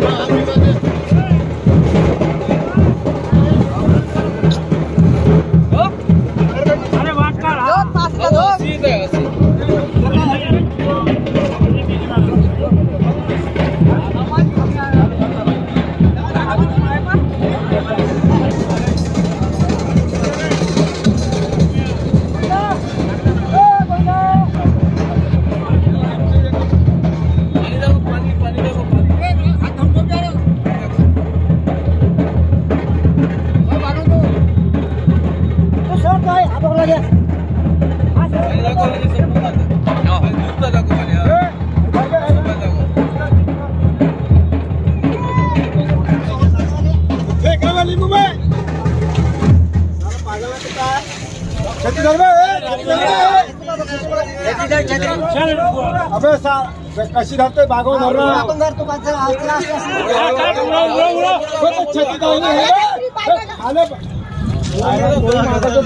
बोलो सारे पाणी दाखव म्हणजे संपून जातं. आणि नुसतं दाखव हा.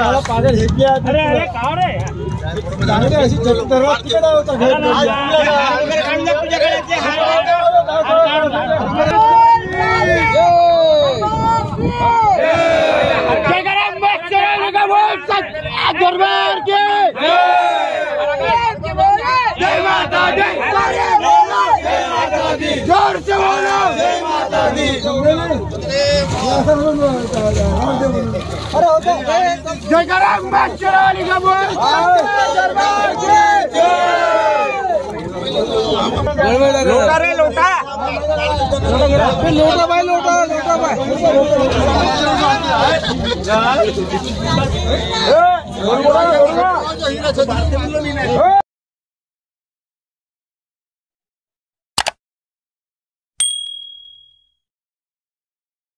बागो पागल हे किया अरे अरे का रे धरवा तिकडे होता दरबार के जय माता दी ज़ोर से बोलो जय माता दी जय गरम बादशाह का बोल के गडबड लोटा रे. लोटा लोटा बाय लोटा लोटा लोटा.